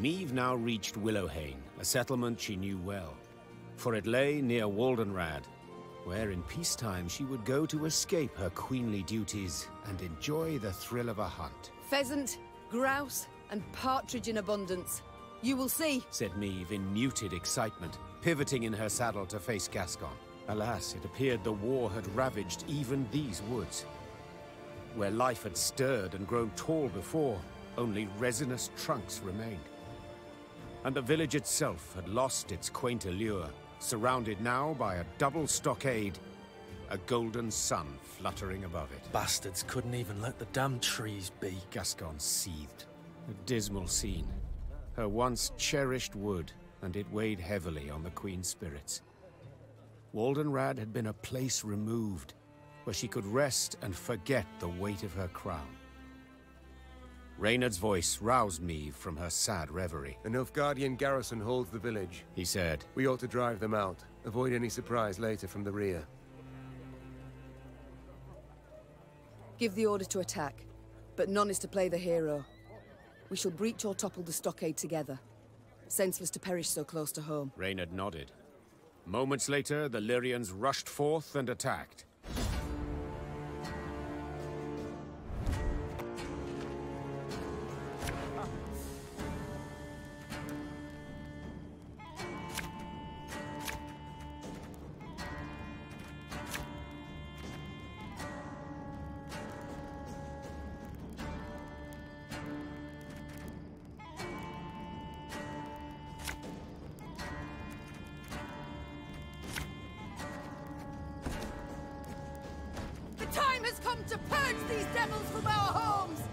Meve now reached Willowhain, a settlement she knew well, for it lay near Waldenrad, where in peacetime she would go to escape her queenly duties and enjoy the thrill of a hunt. Pheasant, grouse, and partridge in abundance. You will see, said Meve in muted excitement, pivoting in her saddle to face Gascon. Alas, it appeared the war had ravaged even these woods. Where life had stirred and grown tall before, only resinous trunks remained and the village itself had lost its quaint allure, surrounded now by a double stockade, a golden sun fluttering above it. Bastards couldn't even let the damn trees be. Gascon seethed. A dismal scene. Her once cherished wood, and it weighed heavily on the Queen's spirits. Waldenrad had been a place removed, where she could rest and forget the weight of her crown. Reynard's voice roused me from her sad reverie. A Nilfgaardian garrison holds the village, he said. We ought to drive them out. Avoid any surprise later from the rear. Give the order to attack, but none is to play the hero. We shall breach or topple the stockade together. Senseless to perish so close to home. Reynard nodded. Moments later, the Lyrians rushed forth and attacked. to purge these devils from our homes!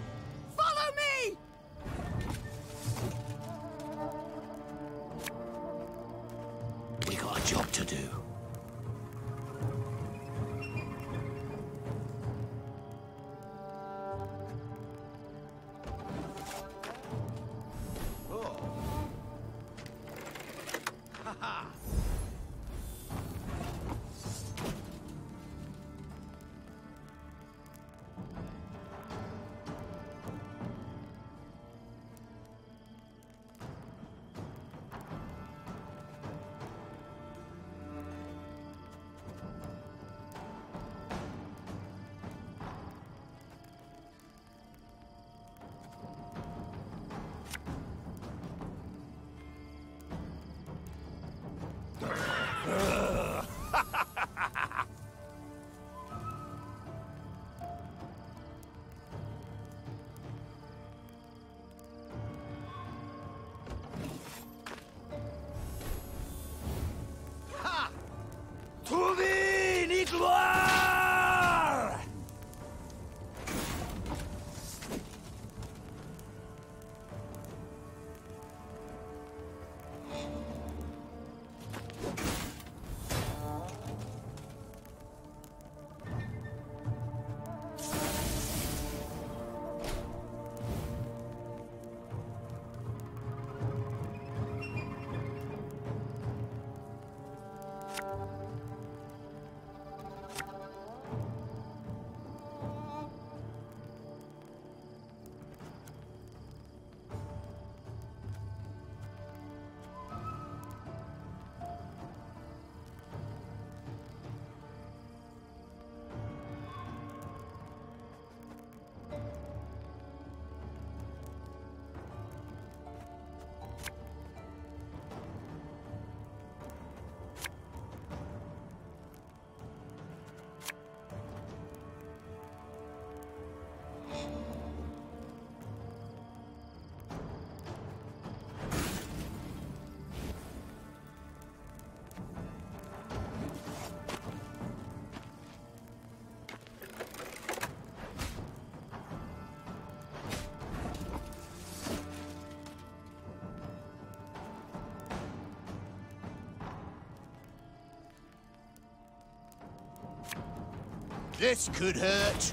This could hurt.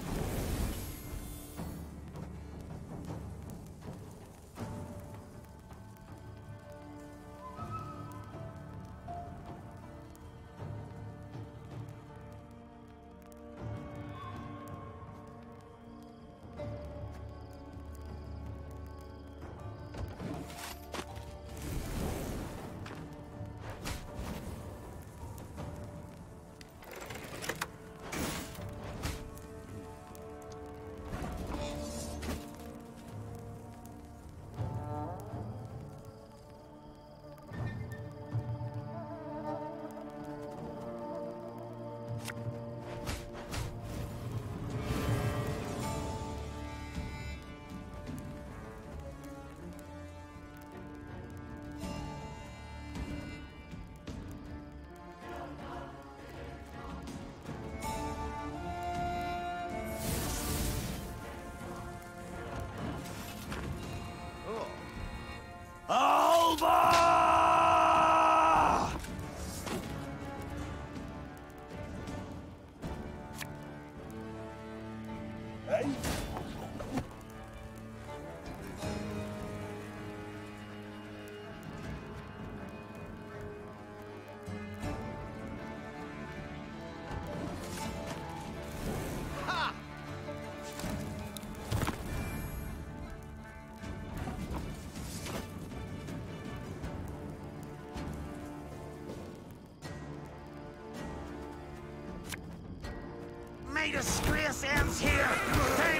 Disgrace ends here!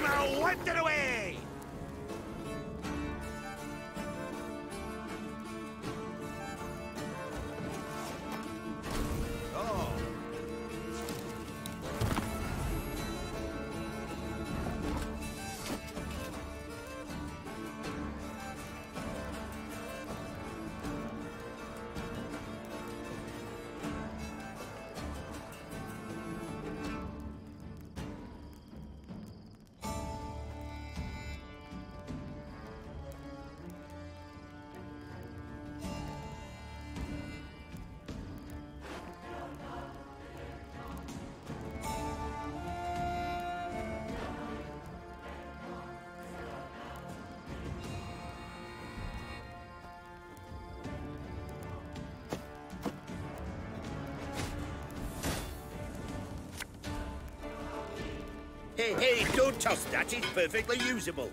Hey, don't toss that. It's perfectly usable.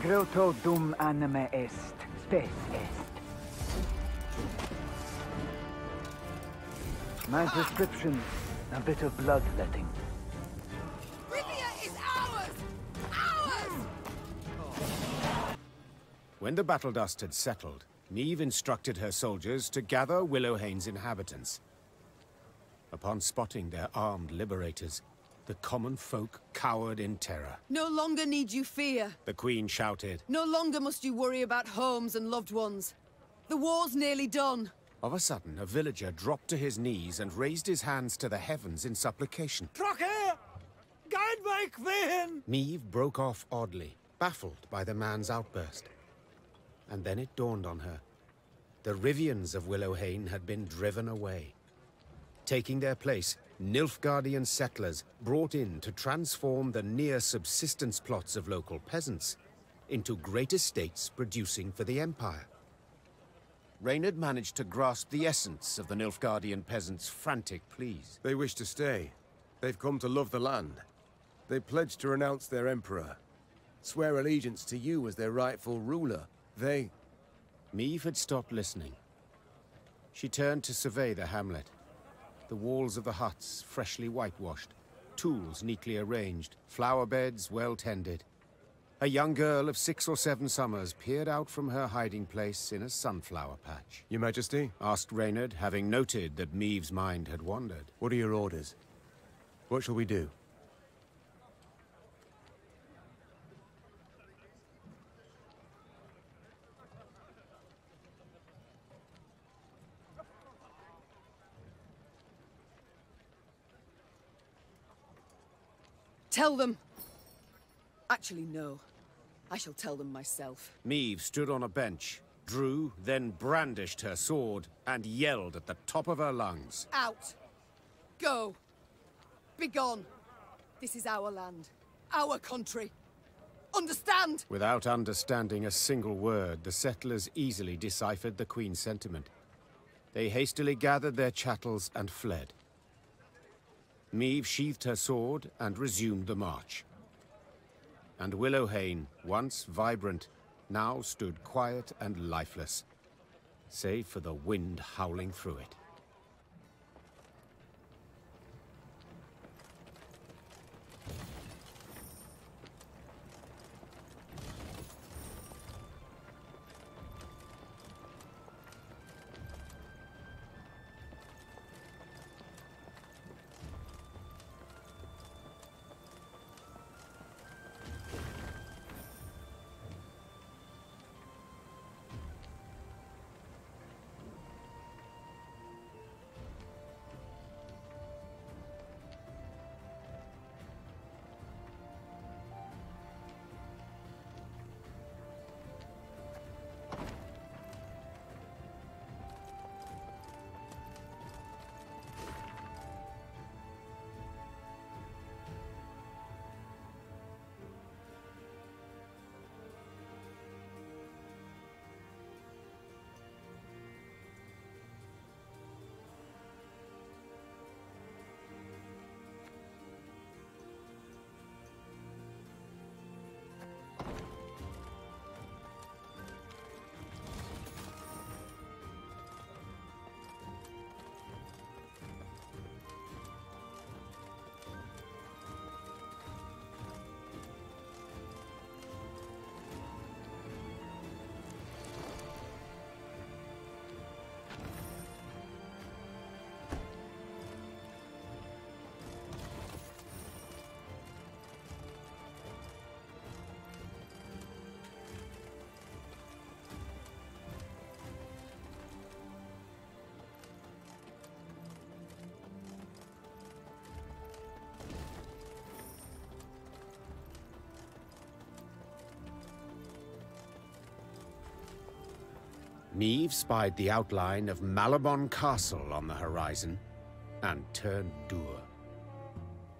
Aegroto dum anima est, spes est. My prescription, a bit of bloodletting. Rivia is ours! Ours! When the battle dust had settled, Meve instructed her soldiers to gather Willowhain's inhabitants. Upon spotting their armed liberators, the common folk cowered in terror. No longer need you fear. The Queen shouted. No longer must you worry about homes and loved ones. The war's nearly done. Of a sudden, a villager dropped to his knees and raised his hands to the heavens in supplication. Crocker! Guide my Queen! Meve broke off oddly, baffled by the man's outburst. And then it dawned on her. The Rivians of Willowhain had been driven away. Taking their place, Nilfgaardian settlers brought in to transform the near subsistence plots of local peasants into great estates producing for the Empire. Reynard managed to grasp the essence of the Nilfgaardian peasants' frantic pleas. They wish to stay. They've come to love the land. They pledge to renounce their emperor. Swear allegiance to you as their rightful ruler. They... Meve had stopped listening. She turned to survey the hamlet. The walls of the huts freshly whitewashed, tools neatly arranged, flower beds well tended. A young girl of six or seven summers peered out from her hiding place in a sunflower patch. Your Majesty, Asked Reynard, having noted that Meve's mind had wandered. what are your orders? What shall we do? Tell them! Actually, no. I shall tell them myself. Meve stood on a bench, drew, then brandished her sword, and yelled at the top of her lungs. Out! Go! Begone! This is our land. Our country. Understand? Without understanding a single word, the settlers easily deciphered the Queen's sentiment. They hastily gathered their chattels and fled. Meve sheathed her sword and resumed the march. And Willowhain, once vibrant, now stood quiet and lifeless, save for the wind howling through it. Meve spied the outline of Maloebon Castle on the horizon and turned dour.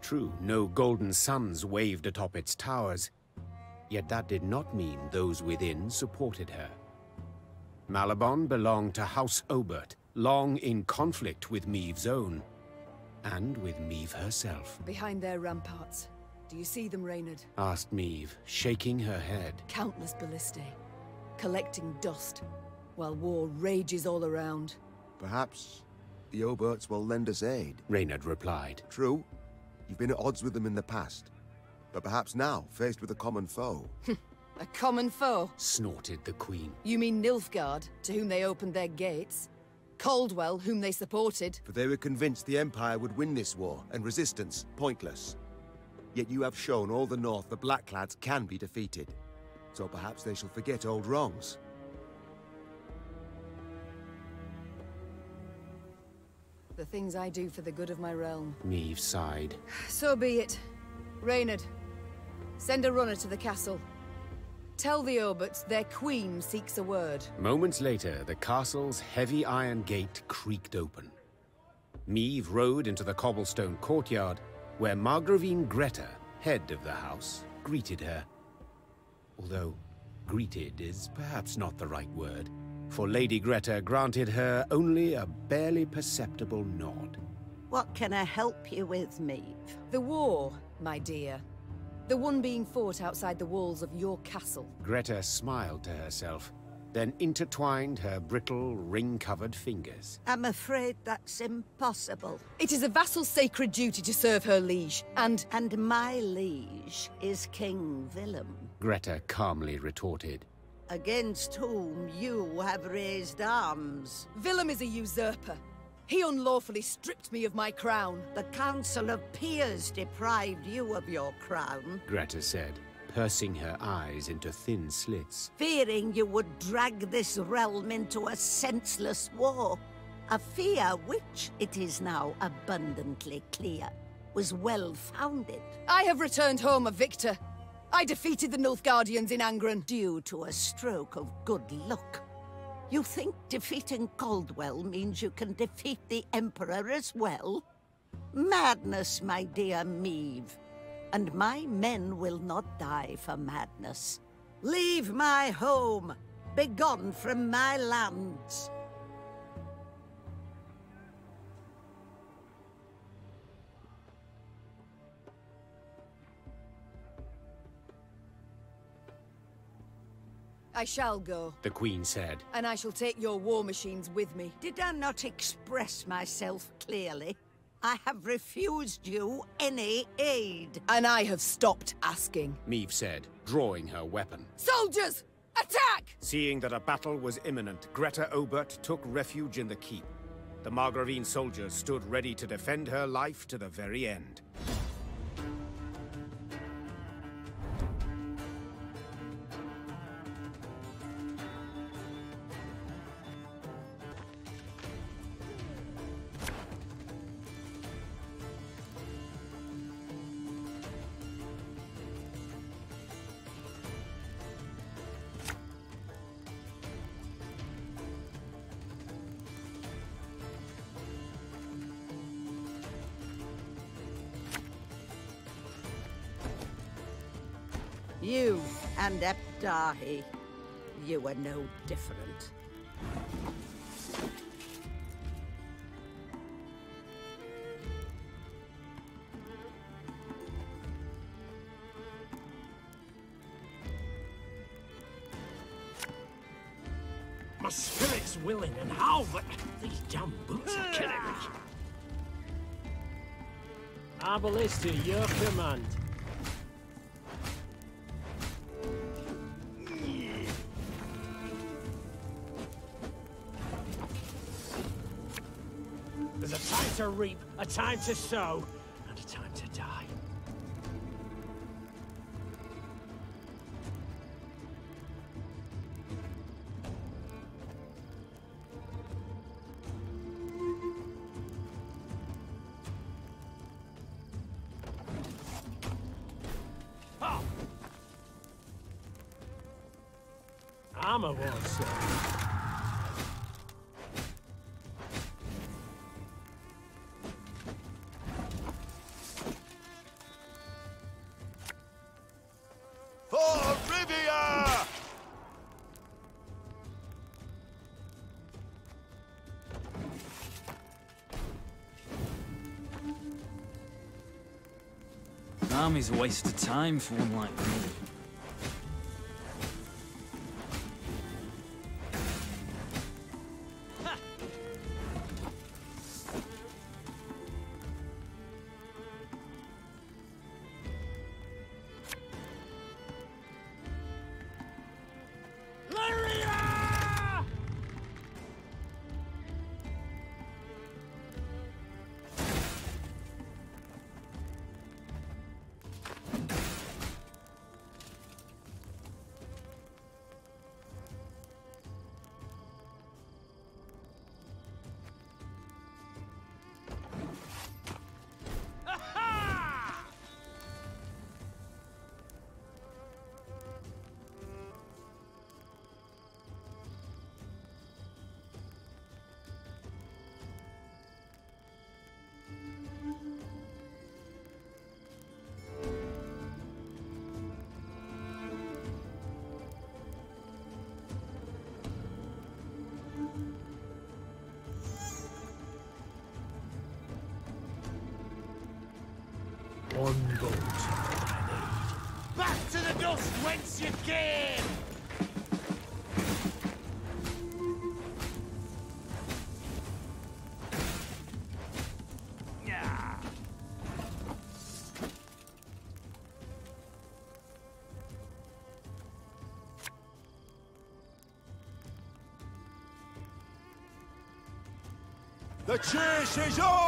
True, no golden suns waved atop its towers, yet that did not mean those within supported her. Maloebon belonged to House Obert, long in conflict with Meve's own, and with Meve herself. Behind their ramparts. Do you see them, Reynard? Asked Meve, shaking her head. Countless ballistae, collecting dust, while war rages all around. Perhaps the Oberts will lend us aid. Reynard replied. True, you've been at odds with them in the past. But perhaps now, faced with a common foe. A common foe? Snorted the Queen. You mean Nilfgaard, to whom they opened their gates? Caldwell, whom they supported? For they were convinced the Empire would win this war, and resistance pointless. Yet you have shown all the North the Blackclads can be defeated. So perhaps they shall forget old wrongs. The things I do for the good of my realm. Meve sighed. So be it. Reynard, send a runner to the castle. Tell the Oberts their queen seeks a word. Moments later, the castle's heavy iron gate creaked open. Meve rode into the cobblestone courtyard, where Margravine Greta, head of the house, greeted her. Although, greeted is perhaps not the right word, for Lady Greta granted her only a barely perceptible nod. What can I help you with, Meve? The war, my dear. The one being fought outside the walls of your castle. Greta smiled to herself, then intertwined her brittle, ring-covered fingers. I'm afraid that's impossible. It is a vassal's sacred duty to serve her liege, and... And my liege is King Villem. Greta calmly retorted. Against whom you have raised arms. Villem is a usurper. He unlawfully stripped me of my crown. The Council of Peers deprived you of your crown. Greta said, pursing her eyes into thin slits. Fearing you would drag this realm into a senseless war. A fear which, it is now abundantly clear, was well founded. I have returned home a victor. I defeated the Nilfgaardians in Angren. Due to a stroke of good luck. You think defeating Caldwell means you can defeat the Emperor as well? Madness, my dear Meve. And my men will not die for madness. Leave my home! Begone from my lands! I shall go, The Queen said. and I shall take your war machines with me. Did I not express myself clearly? I have refused you any aid. And I have stopped asking. Meve said, drawing her weapon. Soldiers! Attack! Seeing that a battle was imminent, Greta Obert took refuge in the keep. The Margravine soldiers stood ready to defend her life to the very end. You and Epdahi, you are no different. My spirit's willing and how, but these damn boots are killing me. Arbalest to your command. Time to sow, Army's a waste of time for one like me. Whence you came! The chase is on!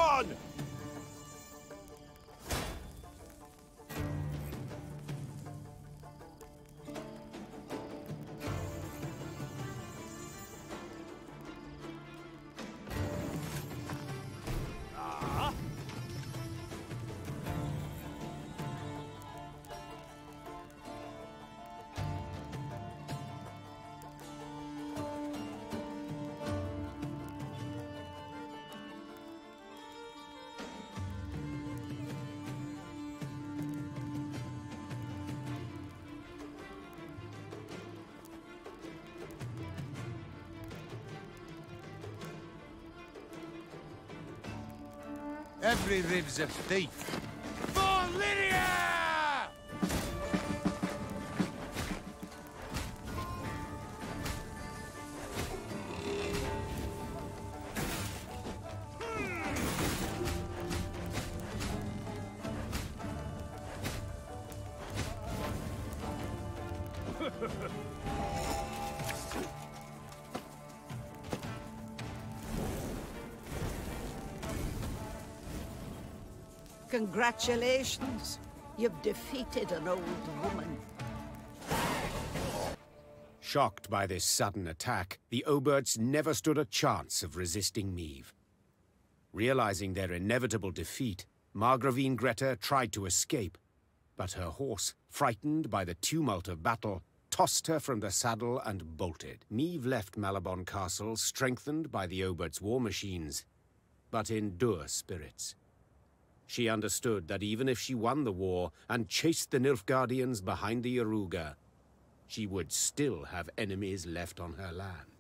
Every riv's a thief. Congratulations. You've defeated an old woman. Shocked by this sudden attack, the Oberts never stood a chance of resisting Meve. Realizing their inevitable defeat, Margravine Greta tried to escape, but her horse, frightened by the tumult of battle, tossed her from the saddle and bolted. Meve left Maloebon Castle strengthened by the Obert's war machines, but in dour spirits. She understood that even if she won the war and chased the Nilfgaardians behind the Yaruga, she would still have enemies left on her land.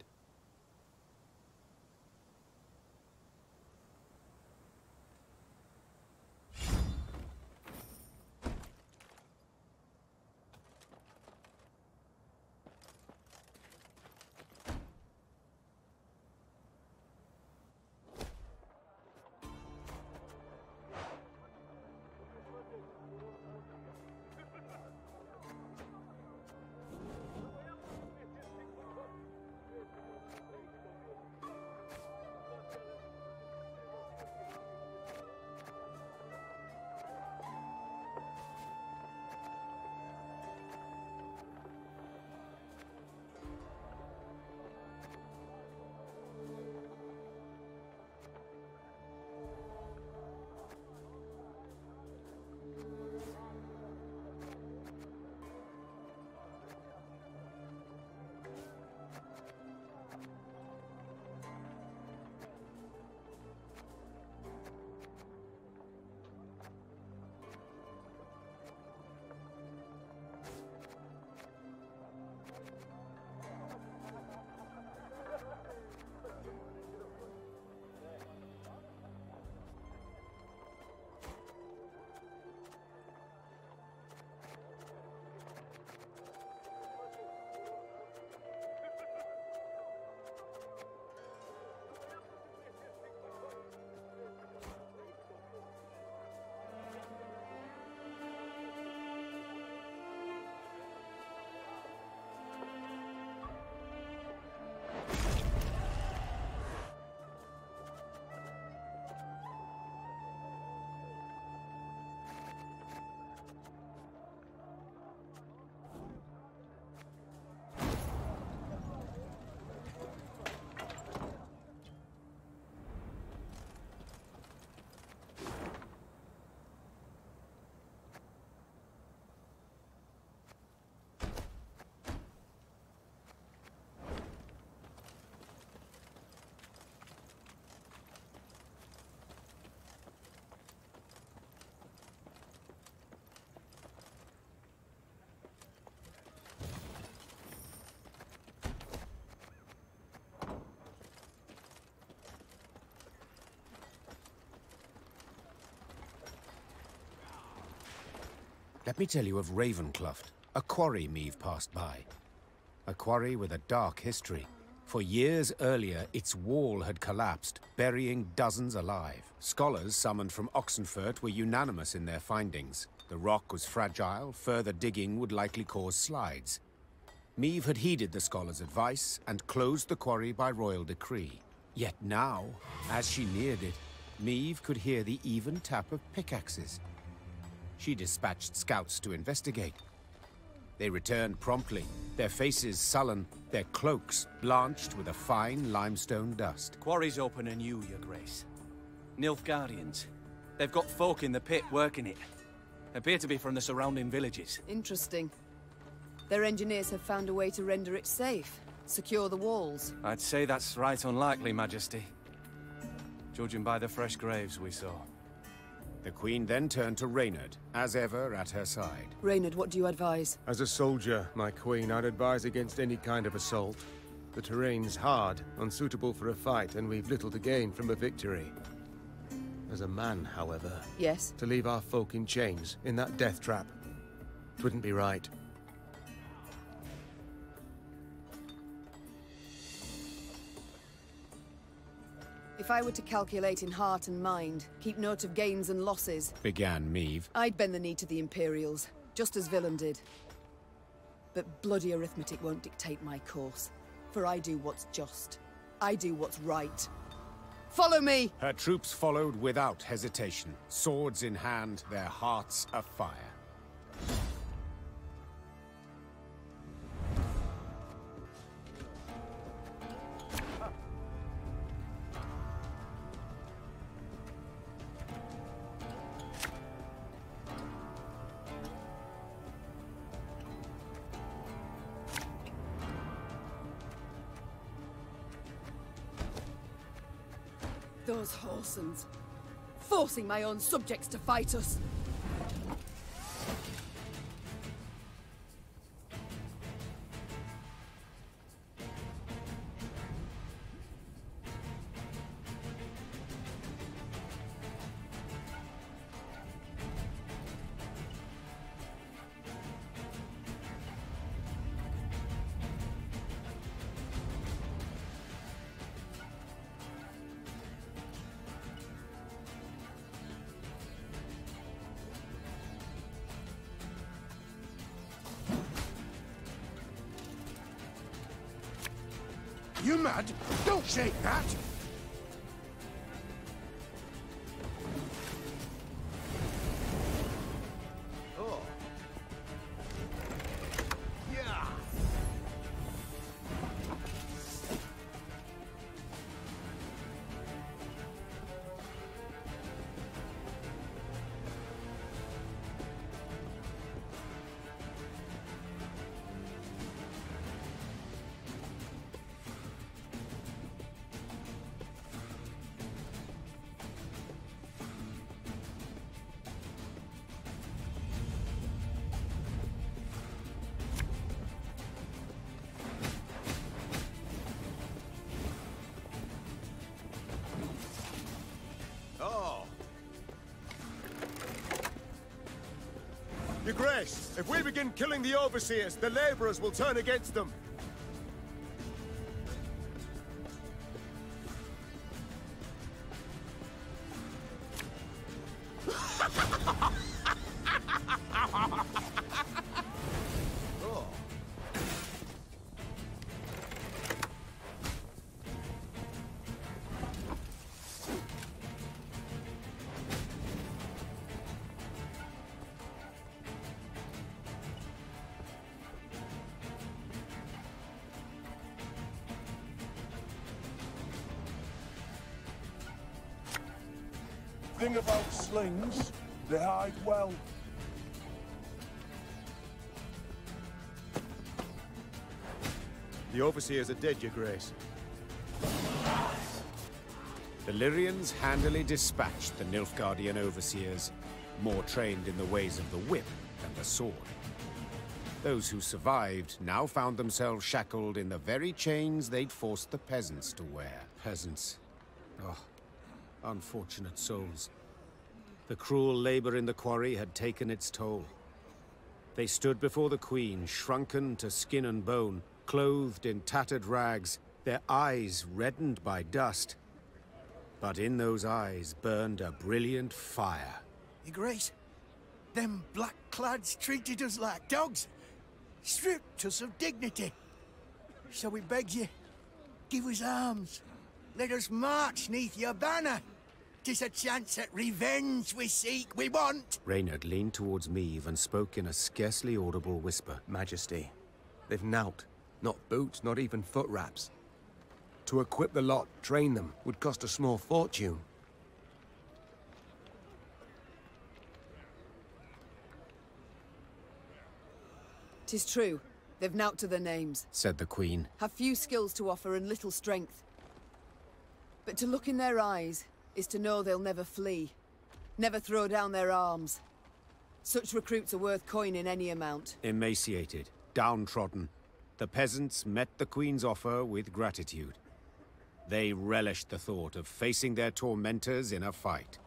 Let me tell you of Ravenkluft, a quarry Meve passed by. A quarry with a dark history. For years earlier, its wall had collapsed, burying dozens alive. Scholars summoned from Oxenfurt were unanimous in their findings. The rock was fragile, further digging would likely cause slides. Meve had heeded the scholars' advice and closed the quarry by royal decree. Yet now, as she neared it, Meve could hear the even tap of pickaxes. She dispatched scouts to investigate. They returned promptly, their faces sullen, their cloaks blanched with a fine limestone dust. Quarry's open anew, Your Grace. Nilfgaardians. They've got folk in the pit working it. Appear to be from the surrounding villages. Interesting. Their engineers have found a way to render it safe. Secure the walls. I'd say that's right unlikely, Majesty. Judging by the fresh graves we saw. The Queen then turned to Reynard, as ever at her side. Reynard, what do you advise? As a soldier, my queen, I'd advise against any kind of assault. The terrain's hard, unsuitable for a fight, and we've little to gain from a victory. As a man, however, Yes? to leave our folk in chains, in that death trap, wouldn't be right. If I were to calculate in heart and mind, keep note of gains and losses, Began Meve. I'd bend the knee to the Imperials, just as Villem did. But bloody arithmetic won't dictate my course, for I do what's just. I do what's right. Follow me! Her troops followed without hesitation, swords in hand, their hearts afire. Those Horsons. Forcing my own subjects to fight us. Grace, if we begin killing the Overseers, the laborers will turn against them. Overseers are dead, Your Grace. The Lyrians handily dispatched the Nilfgaardian overseers, more trained in the ways of the whip than the sword. Those who survived now found themselves shackled in the very chains they'd forced the peasants to wear. Peasants. Oh, unfortunate souls. The cruel labor in the quarry had taken its toll. They stood before the Queen, shrunken to skin and bone, clothed in tattered rags, their eyes reddened by dust. But in those eyes burned a brilliant fire. Your Grace, them black clads treated us like dogs, stripped us of dignity. So we beg you, give us arms. Let us march neath your banner. Tis a chance at revenge we seek, we want. Reynard leaned towards Meve and spoke in a scarcely audible whisper. Majesty, they've knout. Not boots, not even foot wraps. To equip the lot, train them, would cost a small fortune. Tis true. They've nought to their names. Said the Queen. Have few skills to offer and little strength. But to look in their eyes is to know they'll never flee. Never throw down their arms. Such recruits are worth coin in any amount. Emaciated, downtrodden, the peasants met the Queen's offer with gratitude. They relished the thought of facing their tormentors in a fight.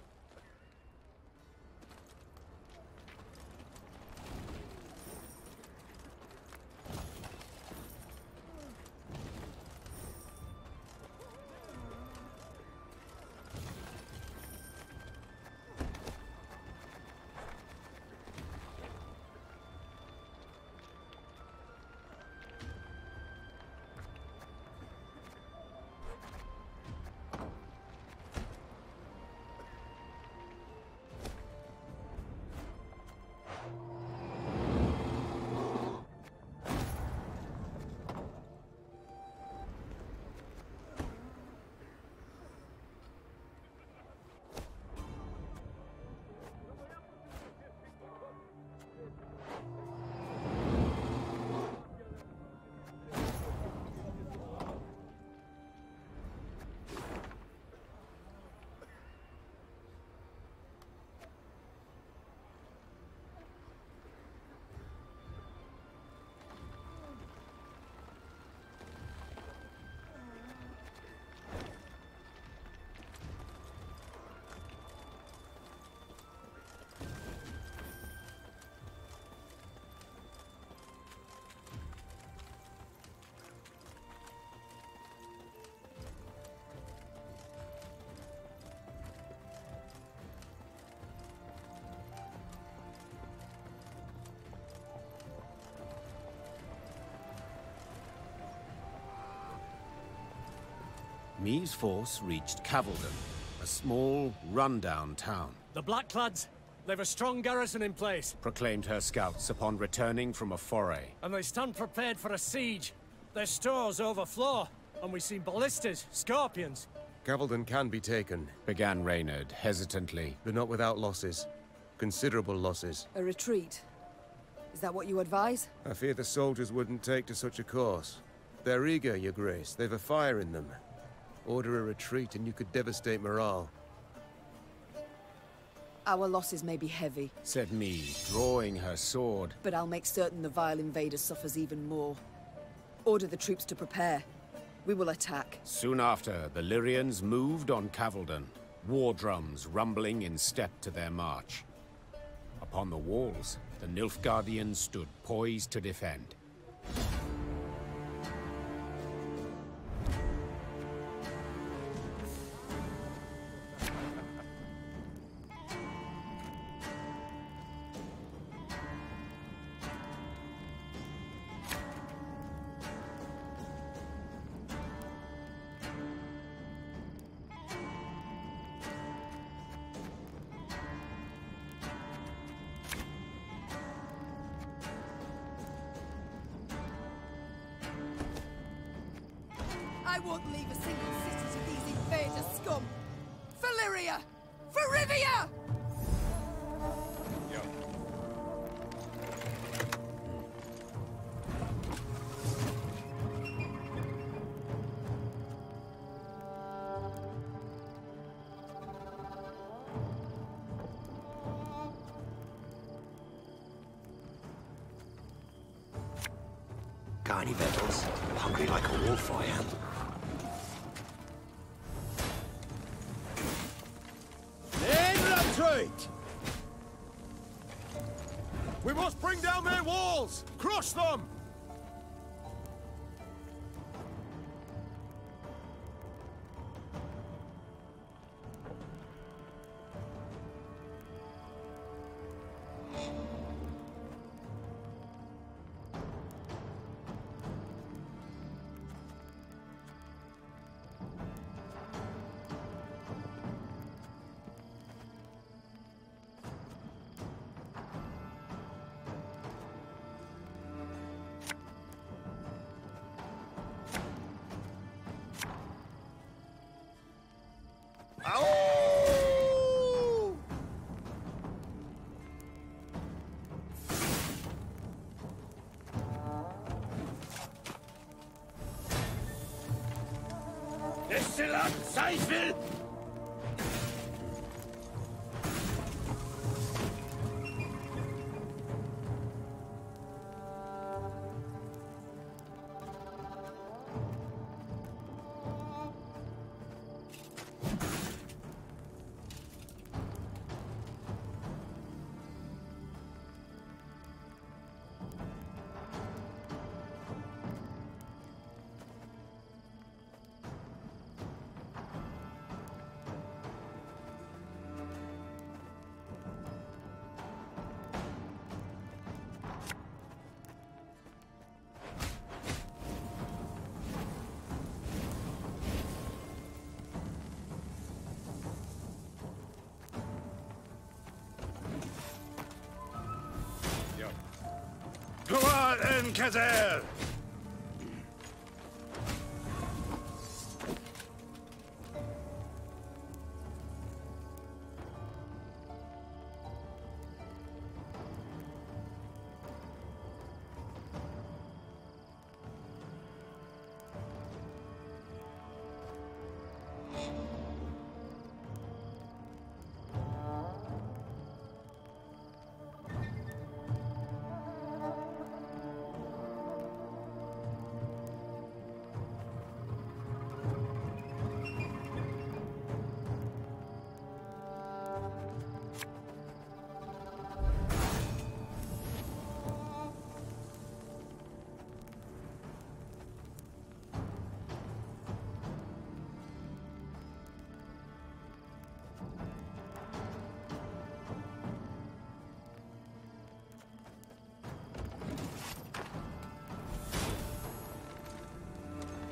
Meve's force reached Kaveldun, a small, rundown town. The Blackclads, they've a strong garrison in place. Proclaimed her scouts upon returning from a foray. And they stand prepared for a siege. Their stores overflow, and we've seen ballistas, scorpions. Kaveldun can be taken. Began Reynard, hesitantly. But not without losses. Considerable losses. A retreat. Is that what you advise? I fear the soldiers wouldn't take to such a course. They're eager, your grace. They've a fire in them. Order a retreat and you could devastate morale. Our losses may be heavy. Said Meve, drawing her sword. But I'll make certain the vile invader suffers even more. Order the troops to prepare. We will attack. Soon after, the Lyrians moved on Kaveldun, war drums rumbling in step to their march. Upon the walls, the Nilfgaardians stood poised to defend. I won't leave a single city to these invader scum! Valyria! For Rivia! Got any medals? Hungry like a wolf, I am. Walls! Crush them! Hinke there!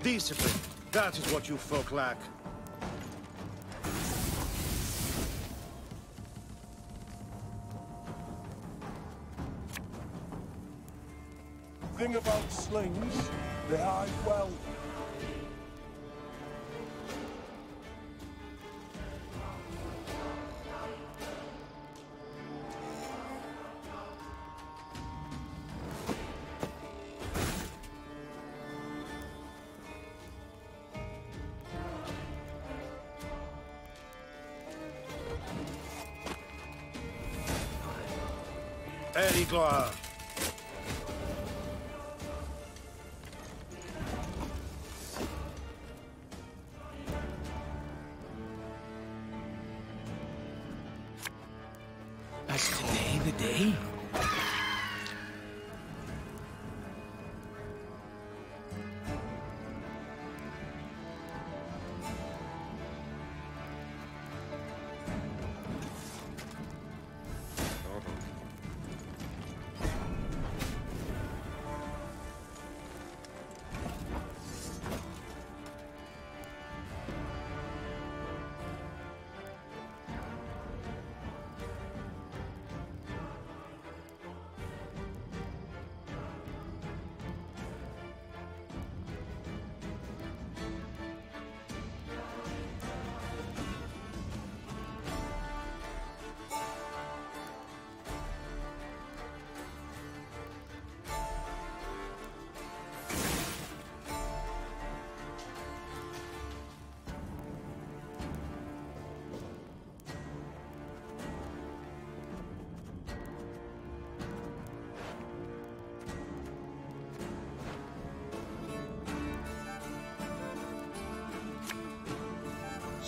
Discipline. That is what you folk lack. Thing about slings, they hide well. Pericloa!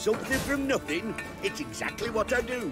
Something from nothing? It's exactly what I do.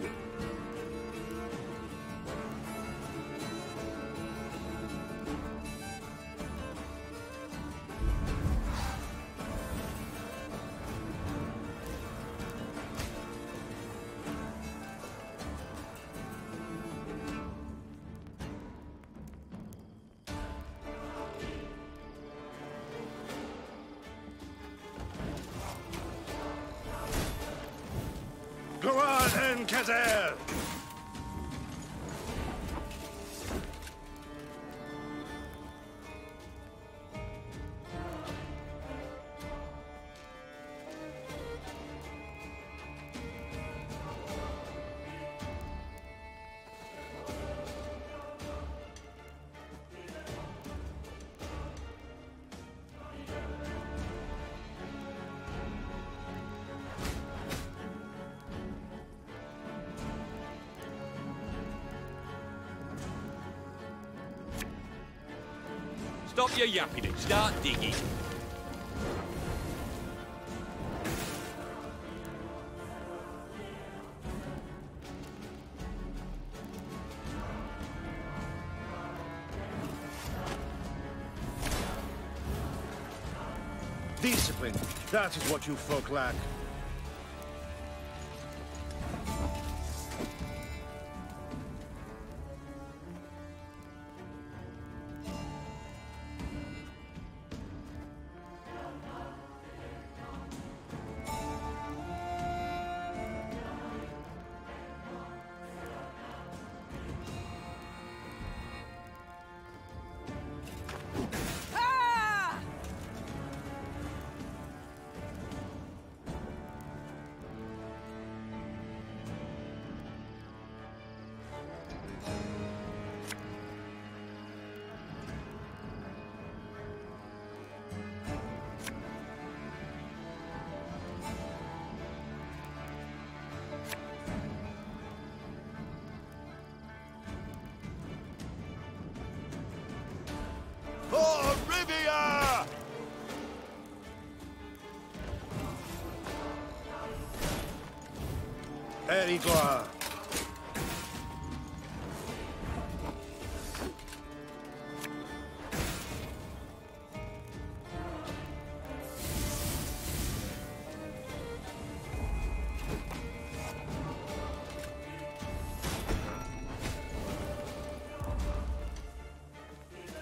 Your yapping and start digging. Discipline. That is what you folk lack.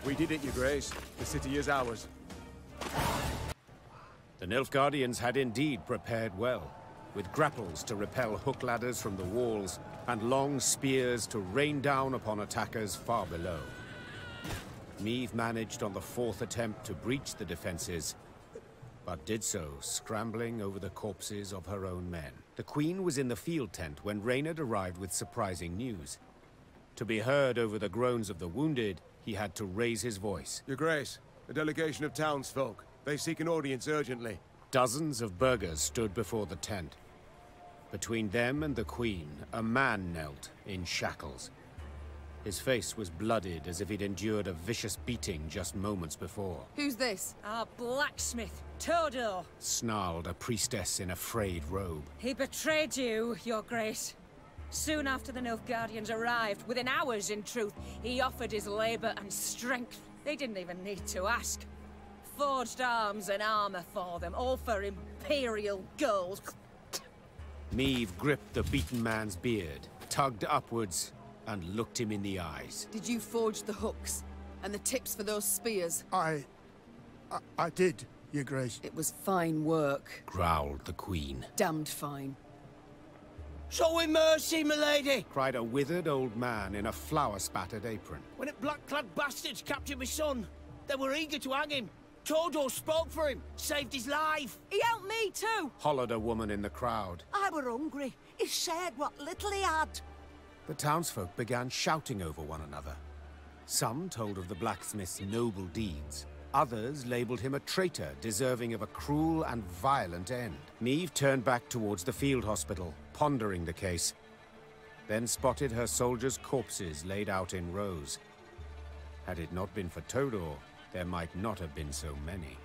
We did it, Your Grace. The city is ours. The Nilfgaardians had indeed prepared well, with grapples to repel hook ladders from the walls and long spears to rain down upon attackers far below. Meve managed on the fourth attempt to breach the defenses, but did so scrambling over the corpses of her own men. The Queen was in the field tent when Reynard arrived with surprising news. To be heard over the groans of the wounded, he had to raise his voice. Your Grace, a delegation of townsfolk. They seek an audience urgently. Dozens of burghers stood before the tent. Between them and the Queen, a man knelt in shackles. His face was blooded as if he'd endured a vicious beating just moments before. Who's this? Our blacksmith, Todor. Snarled a priestess in a frayed robe. He betrayed you, your grace. Soon after the Nilfgaardians arrived, within hours in truth, he offered his labor and strength. They didn't even need to ask. Forged arms and armor for them, all for imperial gold. Meve gripped the beaten man's beard, tugged upwards, and looked him in the eyes. Did you forge the hooks and the tips for those spears? I... I, I did, your grace. It was fine work. Growled the queen. Damned fine. Show him mercy, milady! Cried a withered old man in a flour-spattered apron. When the black-clad bastards captured my son, they were eager to hang him. Todor spoke for him, saved his life. He helped me too. Hollered a woman in the crowd. I were hungry. He shared what little he had. The townsfolk began shouting over one another. Some told of the blacksmith's noble deeds. Others labeled him a traitor, deserving of a cruel and violent end. Meve turned back towards the field hospital, pondering the case. Then spotted her soldiers' corpses laid out in rows. Had it not been for Todor, there might not have been so many.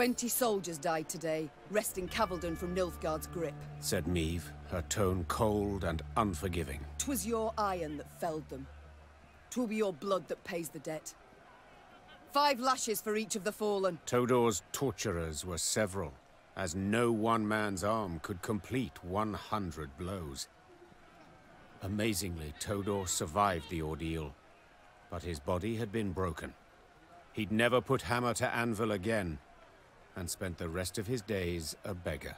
Twenty soldiers died today, wresting Kaveldun from Nilfgaard's grip. Said Meve, her tone cold and unforgiving. Twas your iron that felled them. Twill be your blood that pays the debt. Five lashes for each of the fallen. Todor's torturers were several, as no one man's arm could complete 100 blows. Amazingly, Todor survived the ordeal, but his body had been broken. He'd never put hammer to anvil again, and spent the rest of his days a beggar.